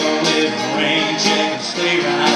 on it, rain check, stay right.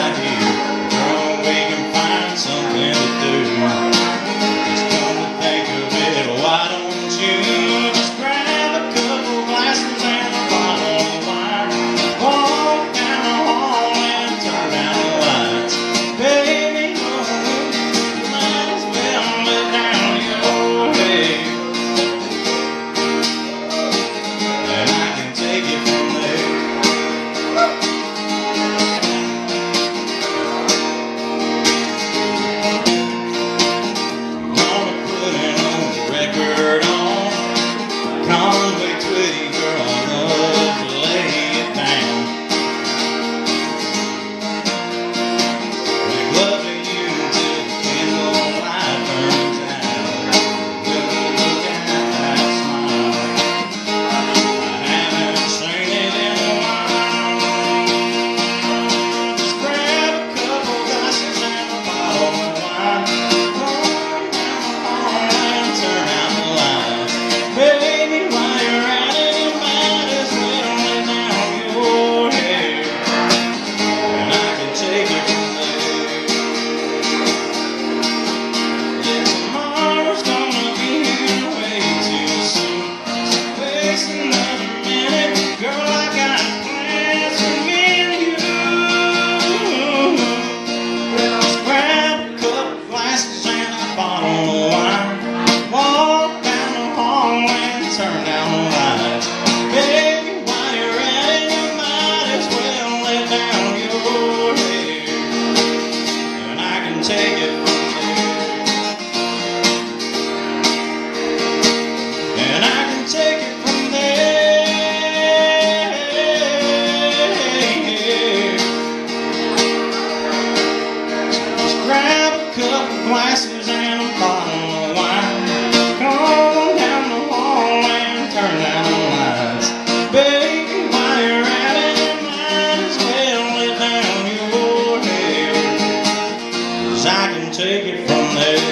poeira. turn down the lights. Baby, while you're at it, you might as well let down your hair. And I can take it from there. And I can take it from there. Just grab a couple glasses. I can take it from there.